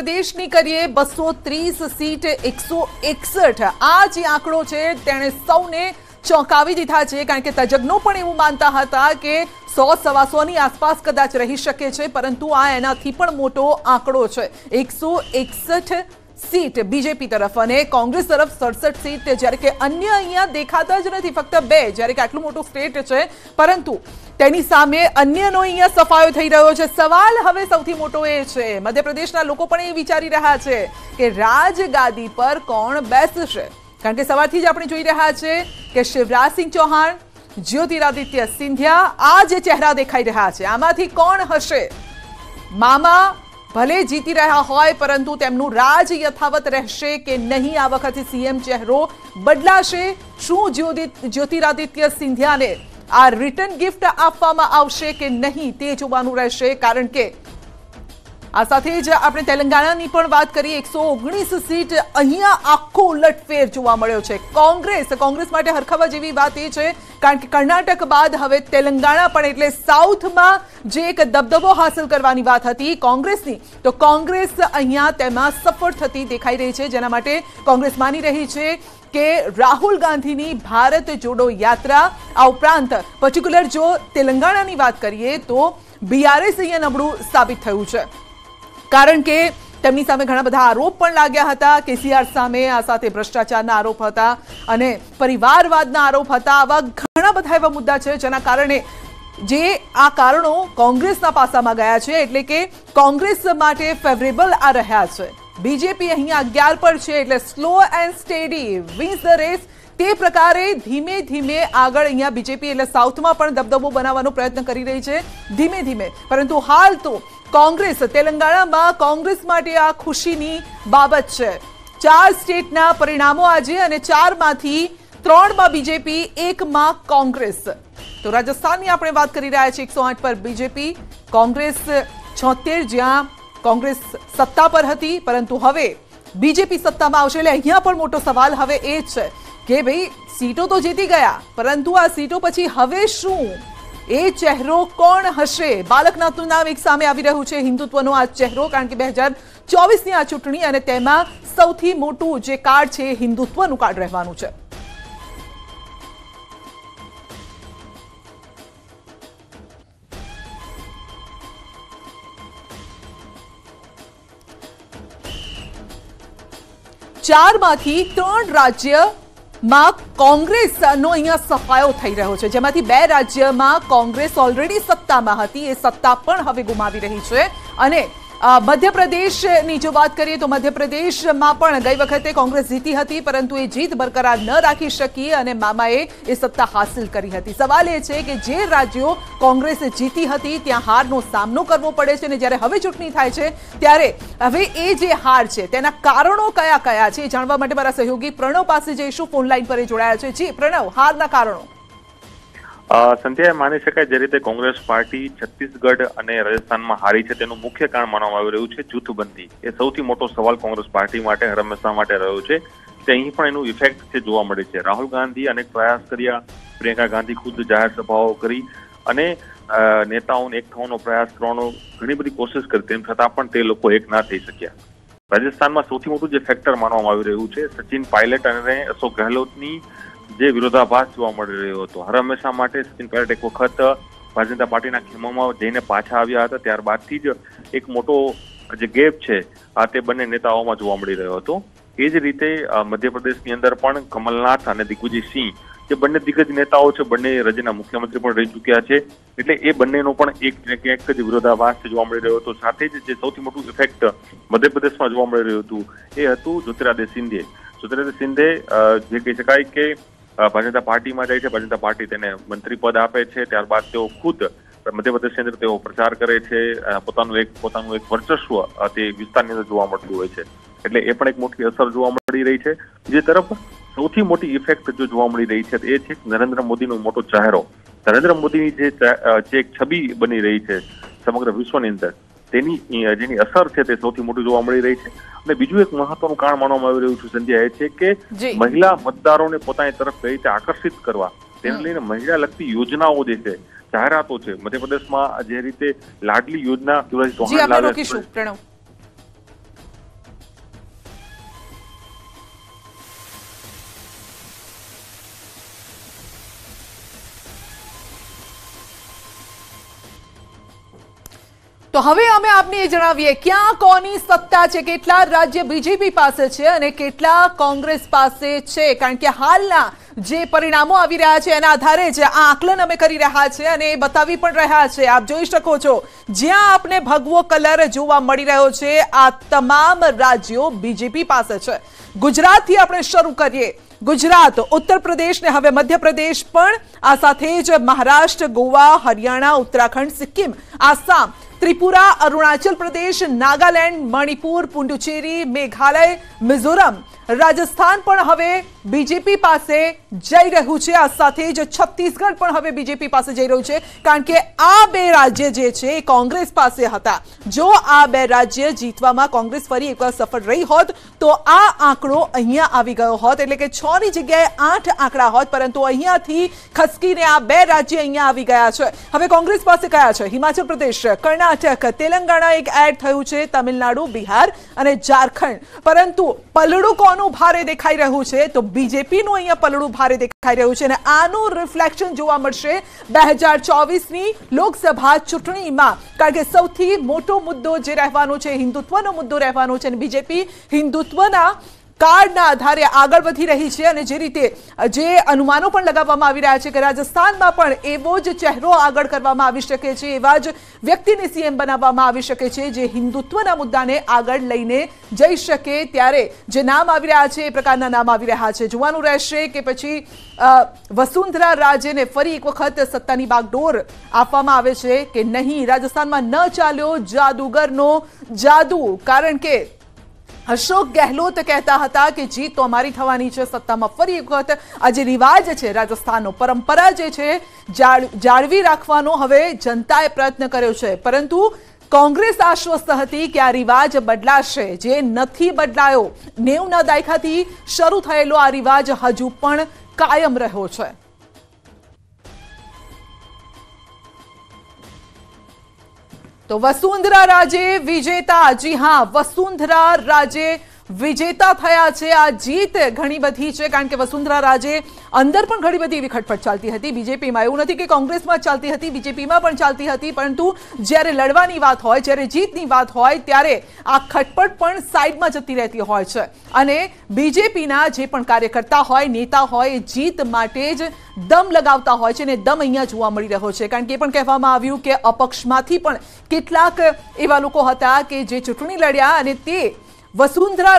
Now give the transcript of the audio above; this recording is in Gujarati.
મધ્યપ્રદેશની કરીએ બસો ત્રીસ સીટ એકસો એકસઠ. આ જે આંકડો છે, તેણે સૌને ચોંકાવી દીધા છે, કારણ કે તજજ્ઞો પણ એવું માનતા હતા કે સો સવા સોની આસપાસ કદાચ રહી શકે છે, પરંતુ આ એનાથી પણ મોટો આંકડો છે. એકસો એકસઠ સીટ બીજેપી તરફ અને કોંગ્રેસ તરફ સડસઠ સીટ જ્યારે કે અન્ય અહીંયા દેખાતા જ નથી, ફક્ત બે, જ્યારે કે આટલું મોટું સ્ટેટ છે. પરંતુ તેની સામે અન્યનો અહીંયા સફાયો થઈ રહ્યો છે. સવાલ હવે સૌથી મોટો એ છે, મધ્યપ્રદેશના લોકો પણ એ વિચારી રહ્યા છે કે રાજગાદી પર કોણ બેસશે? કારણ કે સવારથી જ આપણે જોઈ રહ્યા છે કે શિવરાજસિંહ ચૌહાણ, જ્યોતિરાદિત્ય સિંધિયા આ જે ચહેરા દેખાઈ રહ્યા છે, આમાંથી કોણ હશે? મામા ભલે જીતી રહ્યા હોય, પરંતુ તેમનું રાજ યથાવત રહેશે કે નહીં? આ વખતે સીએમ ચહેરો બદલાશે. શું જ્યોતિરાદિત્ય સિંધિયાને આ રિટર્ન ગિફ્ટ આપવામાં આવશે કે નહીં તે જોવાનું રહેશે, કારણ કે આ સાથે જ આપણે તેલંગાણાની પણ વાત કરીએ. એકસો ઓગણીસ સીટ અહીંયા આખો ઉલટફેર જોવા મળ્યો છે. કોંગ્રેસ કોંગ્રેસ માટે હરખાવા જેવી વાત એ છે, કારણ કે કર્ણાટક બાદ હવે તેલંગાણા પણ એટલે સાઉથમાં જે એક દબદબો હાંસલ કરવાની વાત હતી કોંગ્રેસની, તો કોંગ્રેસ અહીંયા તેમાં સફળ થતી દેખાઈ રહી છે. જેના માટે કોંગ્રેસ માની રહી છે કે રાહુલ ગાંધીની ભારત જોડો યાત્રા, આ ઉપરાંત પર્ટિક્યુલર જો તેલંગાણાની વાત કરીએ તો બીઆરએસ અહીંયા નબળું સાબિત થયું છે. કારણ કે તેમની સામે ઘણા બધા આરોપ પણ લાગ્યા હતા. કેસીઆર સામે આ સાથે ભ્રષ્ટાચારના આરોપ હતા અને પરિવારવાદના આરોપ હતા. આવા ઘણા બધા એવા મુદ્દા છે જેના કારણે જે આ કારણો કોંગ્રેસના પાસામાં ગયા છે એટલે કે કોંગ્રેસ માટે ફેવરેબલ આ રહ્યા છે. બીજેપી અહીંયા અગિયાર પર છે એટલે slow and steady wins the race તે પ્રકારે ધીમે ધીમે આગળ અહીંયા બીજેપી એટલે સાઉથમાં પણ દબદબો બનાવવાનો પ્રયત્ન કરી રહી છે. ધીમે ધીમે. પરંતુ હાલ તો કોંગ્રેસ, તેલંગાણામાં કોંગ્રેસ માટે આ ખુશીની બાબત છે. ચાર સ્ટેટના પરિણામો આજે અને ચારમાંથી ત્રણમાં બીજેપી એકમાં કોંગ્રેસ. તો રાજસ્થાનની આપણે વાત કરી રહ્યા છીએ એકસો આઠ પર બીજેપી કોંગ્રેસ છોતેર જ્યાં કોંગ્રેસ સત્તા પર હતી, પરંતુ હવે બીજેપી સત્તામાં આવશે એટલે અહીંયા પણ મોટો સવાલ હવે એ જ છે કે ભાઈ સીટો તો જીતી ગયા, પરંતુ આ સીટો પછી હવે શું? એ ચહેરો કોણ હશે? બાળકનાથનું નામ એક સામે આવી રહ્યું છે હિન્દુત્વનો આ ચહેરો, કારણ કે બે હજાર ચોવીસની આ ચૂંટણી અને તેમાં સૌથી મોટું જે કાર્ડ છે હિન્દુત્વનું કાર્ડ રહેવાનું છે. ચારમાંથી ત્રણ રાજ્ય માં કોંગ્રેસનો અહીંયા સફાયો થઈ રહ્યો છે. જેમાંથી બે રાજ્યમાં કોંગ્રેસ ઓલરેડી સત્તામાં હતી. એ સત્તા પણ હવે ગુમાવી રહી છે. અને મધ્યપ્રદેશની જો વાત કરીએ તો મધ્યપ્રદેશમાં પણ ગઈ વખતે કોંગ્રેસ જીતી હતી, પરંતુ એ જીત બરકરાર ન રાખી શકી અને મામાએ એ સત્તા હાંસિલ કરી હતી. સવાલ એ છે કે જે રાજ્યો કોંગ્રેસ જીતી હતી, ત્યાં હારનો સામનો કરવો પડે છે અને જ્યારે હવે ચૂંટણી થાય છે, ત્યારે હવે એ જે હાર છે, તેના કારણો કયા કયા છે જાણવા માટે મારા સહયોગી પ્રણવ પાસે જઈશું. ફોન લાઈન પર જોડાયા છે. જી, પ્રણવ, હારના કારણો. સંધ્યાએ માની શકાય જે રીતે કોંગ્રેસ પાર્ટી છત્તીસગઢ અને રાજસ્થાનમાં હારી છે તેનું મુખ્ય કારણ માનવામાં આવી રહ્યું છે જૂથબંધી. એ સૌથી મોટો સવાલ કોંગ્રેસ પાર્ટી માટે હંમેશા માટે રહ્યો છે. તે અહીં પણ એનું ઇફેક્ટ છે જોવા મળે છે. રાહુલ ગાંધી અનેક પ્રયાસ કર્યા. પ્રિયંકા ગાંધી ખુદ જાહેર સભાઓ કરી અને નેતાઓને એક થવાનો પ્રયાસ કરવાનો ઘણી બધી કોશિશ કરી. તેમ છતાં પણ તે લોકો એક ના થઈ શક્યા. રાજસ્થાનમાં સૌથી મોટું જે ફેક્ટર માનવામાં આવી રહ્યું છે, સચિન પાયલટ અને અશોક ગેહલોતની જે વિરોધાભાસ જોવા મળી રહ્યો હતો. હર હંમેશા માટે સચિન પાયલટ એક વખત ભારતીય પાર્ટીના ખેમામાં જઈને પાછા આવ્યા હતા. ત્યારબાદથી જ એક મોટો જે ગેપ છે, આ તે બંને નેતાઓમાં જોવા મળી રહ્યો હતો. એ જ રીતે મધ્યપ્રદેશની અંદર પણ કમલનાથ અને દિગ્વિજયસિંહ જે બંને દિગ્ગજ નેતાઓ છે, બંને રાજ્યના મુખ્યમંત્રી પણ રહી ચૂક્યા છે. એટલે એ બંનેનો પણ એક ક્યાંક જ વિરોધાભાસ જોવા મળી રહ્યો હતો. સાથે જ જે સૌથી મોટું ઇફેક્ટ મધ્યપ્રદેશમાં જોવા મળી રહ્યું હતું એ હતું જ્યોતિરાદિત્ય સિંધે. જ્યોતિરાદિત્ય સિંધે જે કહી શકાય કે જનતા પાર્ટીમાં જાય છે. ભાજપા પાર્ટી તેને મંત્રી પદ આપે છે. ત્યારબાદ તેઓ ખુદ મધ્યપ્રદેશની અંદર તેઓ પ્રચાર કરે છે. પોતાનું એક પોતાનું એક વર્ચસ્વ તે વિસ્તારની અંદર જોવા મળતું હોય છે. એટલે એ પણ એક મોટી અસર જોવા મળી રહી છે. બીજી તરફ સૌથી મોટી ઇફેક્ટ જો જોવા મળી રહી છે એ છે નરેન્દ્ર મોદીનો મોટો ચહેરો. નરેન્દ્ર મોદીની જે જે એક છબી બની રહી છે સમગ્ર વિશ્વની અંદર. તેની જેની અસર છે તે સૌથી મોટી જોવા મળી રહી છે. અને બીજું એક મહત્વનું કારણ માનવામાં આવી રહ્યું છે સંધ્યા એ છે કે મહિલા મતદારોને પોતાની તરફ કઈ રીતે આકર્ષિત કરવા તેને લઈને મહિલા લગતી યોજનાઓ જે છે જાહેરાતો છે મધ્યપ્રદેશમાં જે રીતે લાડલી યોજના શિવરાજ ચૌહાણ લાવે તો હવે અમે આપને એ જણાવીએ, ક્યાં કોની સત્તા છે? કેટલા રાજ્ય બીજેપી પાસે છે અને કેટલા કોંગ્રેસ પાસે છે? કારણ કે હાલના જે પરિણામો આવી રહ્યા છે, એના આધારે જ આ આકલન અમે કરી રહ્યા છે અને એ બતાવી પણ રહ્યા છે. આપ જોઈ શકો છો, જ્યાં આપને ભગવો કલર જોવા મળી રહ્યો છે, આ તમામ રાજ્યો બીજેપી પાસે છે. ગુજરાતથી આપણે શરૂ કરીએ. ગુજરાત ઉત્તર પ્રદેશ ને હવે મધ્યપ્રદેશ પણ, આ સાથે જ મહારાષ્ટ્ર, ગોવા, હરિયાણા, ઉત્તરાખંડ, સિક્કિમ, આસામ ત્રિપુરા અરુણાચલ પ્રદેશ નાગાલેન્ડ મણિપુર પુડુચેરી મેઘાલય મિઝોરમ રાજસ્થાન પણ હવે બીજેપી પાસે જઈ રહ્યું છે આ સાથે જ છત્તીસગઢ પણ હવે બીજેપી પાસે જઈ રહ્યું છે કારણ કે આ બે રાજ્ય જે છે એ કોંગ્રેસ પાસે હતા જો આ બે રાજ્ય જીતવામાં કોંગ્રેસ ફરી એકવાર સફળ રહી હોત તો આ આંકડો અહીંયા આવી ગયો હોત એટલે કે છ ની જગ્યાએ આઠ આંકડા હોત પરંતુ અહીંયાથી ખસકીને આ બે રાજ્ય અહીંયા આવી ગયા છે હવે કોંગ્રેસ પાસે કયા છે હિમાચલ પ્રદેશ કર્ણાટક તેલંગાણા એક એડ થયું છે, તમિલનાડુ, બિહાર અને ઝારખંડ. પરંતુ પલડું કોનું ભારે દેખાઈ રહ્યું છે? તો બીજેપીનું અહીંયા પલડું ભારે દેખાઈ રહ્યું છે અને આનું રિફ્લેક્શન જોવા મળશે બે હજાર ચોવીસની લોકસભા ચૂંટણીમાં. કારણ કે સૌથી મોટો મુદ્દો જે રહેવાનો છે, હિન્દુત્વનો મુદ્દો રહેવાનો છે અને બીજેપી હિન્દુત્વના કાર્ડના આધારે આગળ વધી રહી છે અને જે રીતે જે અનુમાનો પણ લગાવવામાં આવી રહ્યા છે કે રાજસ્થાનમાં પણ એવો જ ચહેરો આગળ કરવામાં આવી શકે છે, એવા જ વ્યક્તિને સીએમ બનાવવામાં આવી શકે છે જે હિન્દુત્વના મુદ્દાને આગળ લઈને જઈ શકે ત્યારે જે નામ આવી રહ્યા છે, એ પ્રકારના નામ આવી રહ્યા છે. જોવાનું રહેશે કે પછી વસુંધરા રાજેને ફરી એક વખત સત્તાની બાગડોર આપવામાં આવે છે કે નહીં? રાજસ્થાનમાં ન ચાલ્યો જાદુગરનો જાદુ. કારણ કે અશોક ગહેલોત કહેતા હતા કે જીત તો અમારી થવાની છે, સત્તામાં ફરી એક વખત. આ રિવાજ છે, રાજસ્થાનનો પરંપરા જે છે જાળવી રાખવાનો હવે જનતાએ પ્રયત્ન કર્યો છે. પરંતુ કોંગ્રેસ આશ્વસ્ત હતી કે આ રિવાજ બદલાશે. જે નથી બદલાયો નેવના દાયકાથી શરૂ થયેલો આ રિવાજ હજુ પણ કાયમ રહ્યો છે. તો વસુંધરા રાજે વિજેતા. જી હા વસુંધરા રાજે વિજેતા થયા છે. આ જીત ઘણી બધી છે, કારણ કે વસુંધરા રાજે અંદર પણ ઘણી બધી એવી ખટપટ ચાલતી હતી. બીજેપીમાં એવું નથી કે કોંગ્રેસમાં ચાલતી હતી, બીજેપીમાં પણ ચાલતી હતી, પરંતુ જ્યારે લડવાની વાત હોય, જ્યારે જીતની વાત હોય, ત્યારે આ ખટપટ પણ સાઈડમાં જતી રહેતી હોય છે. અને બીજેપીના જે પણ કાર્યકર્તા હોય, નેતા હોય જીત માટે જ દમ લગાવતા હોય છે અને દમ અહીંયા જોવા મળી રહ્યો છે. કારણ કે એ પણ કહેવામાં આવ્યું કે અપક્ષમાંથી પણ કેટલાક એવા લોકો હતા કે જે ચૂંટણી લડ્યા અને તે વસુંધરા